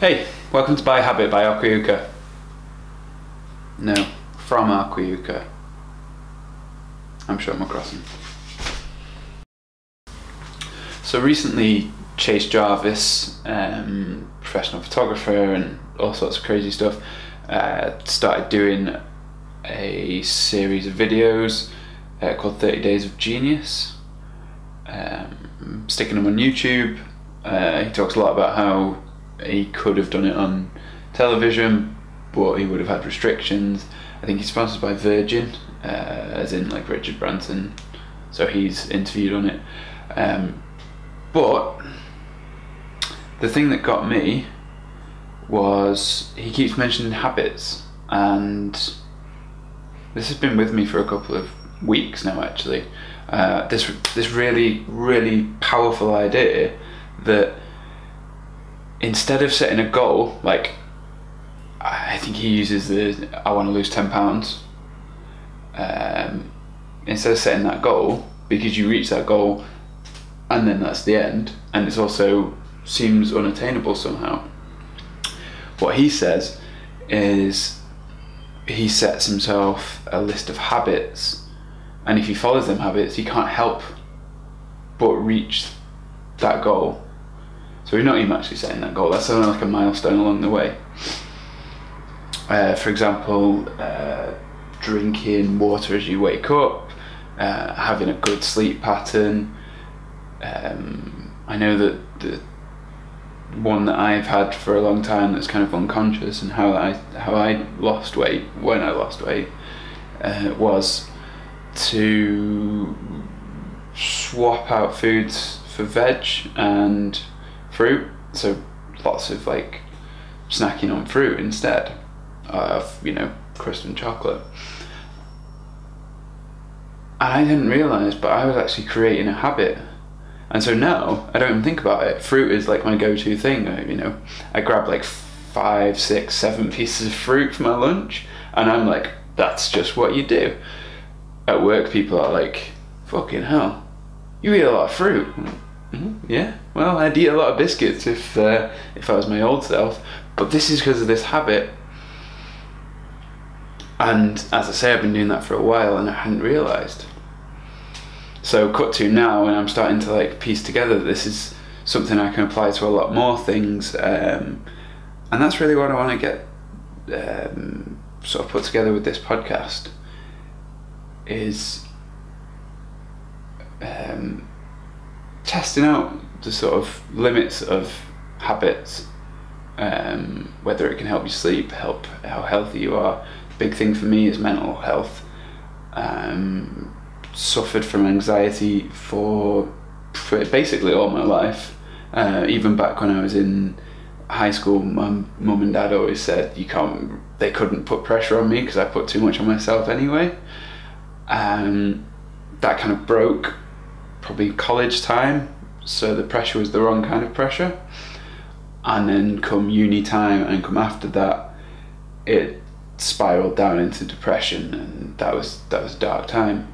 Hey, welcome to By Habit by Aquayuka. No, from Aquayuka. I'm sure I'm crossing. So recently, Chase Jarvis, um, professional photographer and all sorts of crazy stuff, uh, started doing a series of videos uh, called 30 Days of Genius. Um, sticking them on YouTube. Uh, he talks a lot about how he could have done it on television, but he would have had restrictions. I think he's sponsored by Virgin, uh, as in like Richard Branson, so he's interviewed on it. Um, but the thing that got me was he keeps mentioning habits, and this has been with me for a couple of weeks now. Actually, uh, this this really really powerful idea that instead of setting a goal, like I think he uses the I want to lose ten pounds. Um, instead of setting that goal, because you reach that goal, and then that's the end, and it's also seems unattainable somehow. What he says is he sets himself a list of habits, and if he follows them habits, he can't help but reach that goal so we're not even actually setting that goal. That's only like a milestone along the way. Uh, for example, uh, drinking water as you wake up, uh, having a good sleep pattern. Um, I know that the one that I've had for a long time that's kind of unconscious and how I how I lost weight when I lost weight uh, was to swap out foods for veg and fruit. So lots of like snacking on fruit instead of you know crisp and chocolate. And I didn't realize, but I was actually creating a habit. And so now I don't even think about it. Fruit is like my go-to thing. I, you know, I grab like five, six, seven pieces of fruit for my lunch, and I'm like, that's just what you do. At work, people are like, fucking hell, you eat a lot of fruit. Mm-hmm. Yeah, well, I'd eat a lot of biscuits if uh, if I was my old self, but this is because of this habit. And as I say, I've been doing that for a while, and I hadn't realised. So, cut to now, and I'm starting to like piece together. That this is something I can apply to a lot more things, um, and that's really what I want to get um, sort of put together with this podcast. Is um, testing out the sort of limits of habits, um, whether it can help you sleep, help how healthy you are. Big thing for me is mental health. Um, suffered from anxiety for, for basically all my life. Uh, even back when I was in high school, my mum and dad always said you can't. They couldn't put pressure on me because I put too much on myself anyway. Um, that kind of broke probably college time, so the pressure was the wrong kind of pressure. And then come uni time and come after that, it spiraled down into depression, and that was that was a dark time.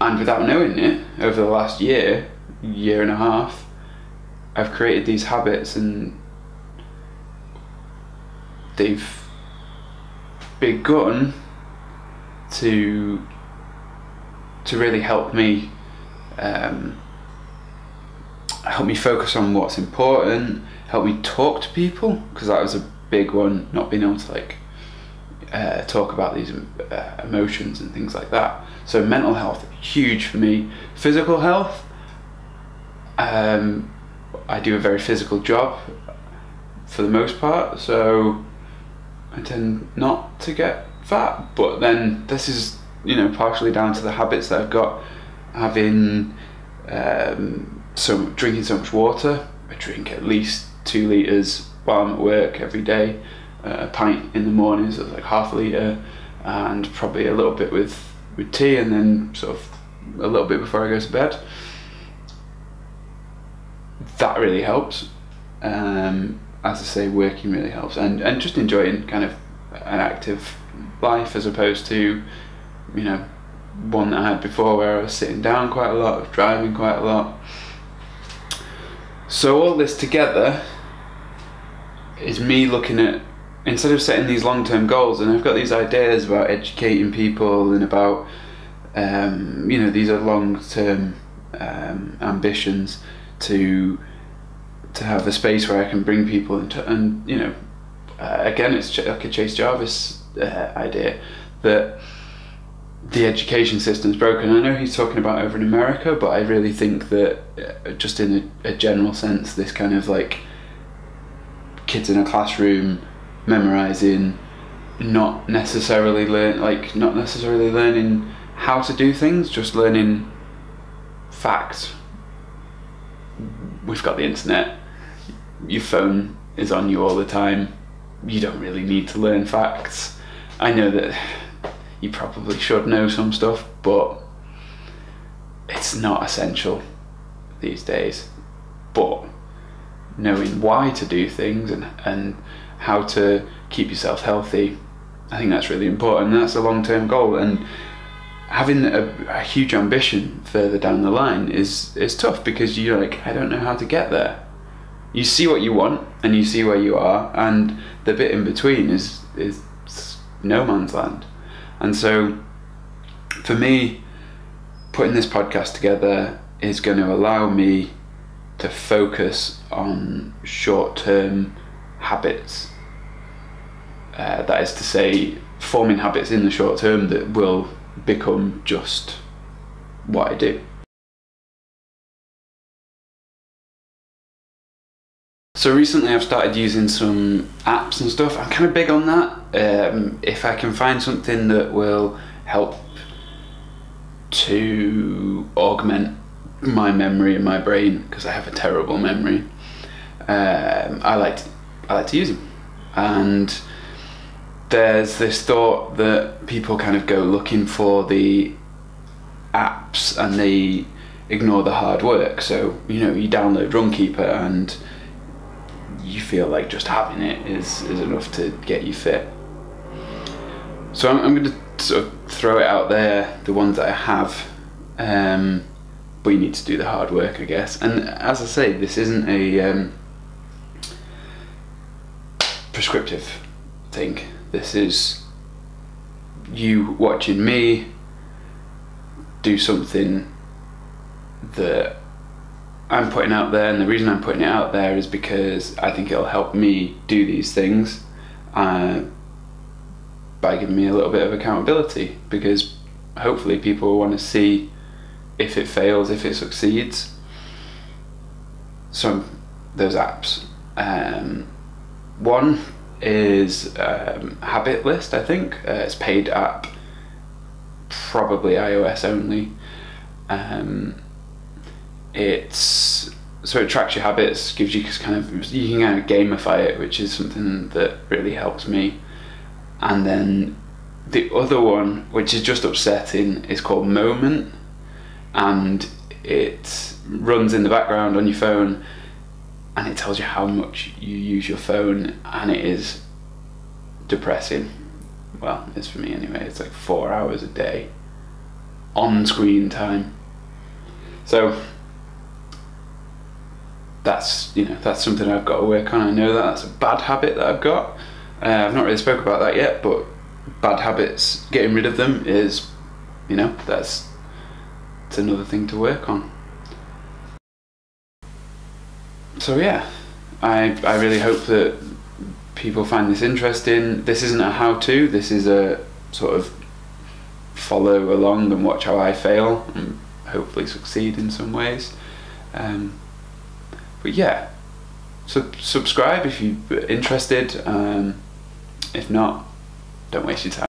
And without knowing it, over the last year, year and a half, I've created these habits, and they've begun to to really help me um, help me focus on what's important, help me talk to people because that was a big one. Not being able to like uh, talk about these uh, emotions and things like that. So mental health huge for me. Physical health. Um, I do a very physical job for the most part, so I tend not to get fat. But then this is you know, partially down to the habits that I've got, having um, so drinking so much water. I drink at least two liters while I'm at work every day. Uh, a pint in the mornings, so like half a liter, and probably a little bit with with tea, and then sort of a little bit before I go to bed. That really helps. Um, as I say, working really helps, and and just enjoying kind of an active life as opposed to you know, one that I had before where I was sitting down quite a lot, driving quite a lot. So all this together is me looking at instead of setting these long term goals, and I've got these ideas about educating people and about um, you know these are long term um, ambitions to to have a space where I can bring people into and you know uh, again it's like a Chase Jarvis uh, idea that the education system's broken. I know he's talking about over in America, but I really think that uh, just in a, a general sense, this kind of like kids in a classroom memorizing, not necessarily learn like not necessarily learning how to do things, just learning facts. We've got the internet. Your phone is on you all the time. You don't really need to learn facts. I know that you probably should know some stuff, but it's not essential these days. But knowing why to do things and, and how to keep yourself healthy, I think that's really important. That's a long term goal. And having a, a, huge ambition further down the line is, is tough because you're like, I don't know how to get there. You see what you want and you see where you are, and the bit in between is, is no man's land. And so, for me, putting this podcast together is going to allow me to focus on short term habits. Uh, that is to say, forming habits in the short term that will become just what I do. So recently I've started using some apps and stuff. I'm kind of big on that. Um, if I can find something that will help to augment my memory in my brain, because I have a terrible memory, um, I like to, I like to use them. And there's this thought that people kind of go looking for the apps and they ignore the hard work. So you know you download Runkeeper and you feel like just having it is, is enough to get you fit. So I'm, I'm going to sort of throw it out there, the ones that I have, um, but you need to do the hard work, I guess. And as I say, this isn't a um, prescriptive thing. This is you watching me do something that I'm putting out there, and the reason I'm putting it out there is because I think it'll help me do these things uh, by giving me a little bit of accountability. Because hopefully, people want to see if it fails, if it succeeds. So, those apps. Um, one is um, Habit List, I think. Uh, it's paid app, probably iOS only. Um, it's so it tracks your habits, gives you kind of you can kind of gamify it, which is something that really helps me. And then the other one, which is just upsetting, is called Moment, and it runs in the background on your phone, and it tells you how much you use your phone, and it is depressing. Well, it's for me anyway. It's like four hours a day on screen time. So that's you know that's something I've got to work on. I know that that's a bad habit that I've got. Uh, I've not really spoke about that yet, but bad habits, getting rid of them is, you know, that's it's another thing to work on. So yeah, I I really hope that people find this interesting. This isn't a how-to. This is a sort of follow along and watch how I fail and hopefully succeed in some ways. Um, but yeah, sub- subscribe if you're interested. Um, if not, don't waste your time.